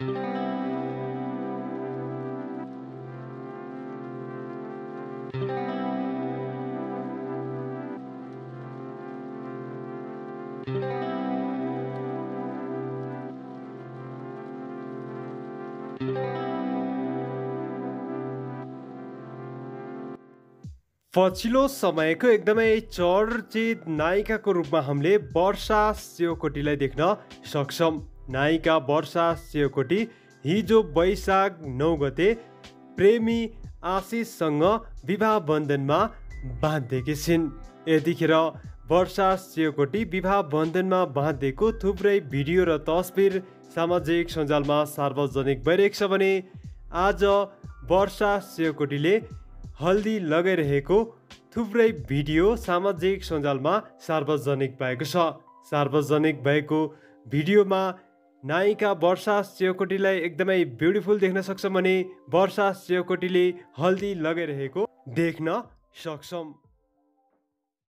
पछिल्लो समयको एकदमै चर्चित नायिकाको रूपमा हामीले वर्षा सेवकोटीलाई देख्न सक्छौँ। नायिका वर्षा सेवकोटी हिजो वैशाख नौ गते प्रेमी आशिषसँग विवाह बन्धनमा बाँधिएकी छिन्। यतिखेर वर्षा सेवकोटी विवाह बन्धनमा बाँधिएको थुप्रै भिडियो र तस्बिर सामाजिक सञ्जालमा सार्वजनिक भइरहेको छ भने आज वर्षा सेवकोटीले हल्दी लगाइरहेको थुप्रै भिडियो सामाजिक सञ्जालमा सार्वजनिक भएको छ। सार्वजनिक भएको भिडियोमा नायिका वर्षा सेवकोटीलाई एकदमै ब्युटिफुल देख्न सक्छौँ भने वर्षा सेवकोटीले हल्दी लगाइरहेको देख्न सक्छौँ।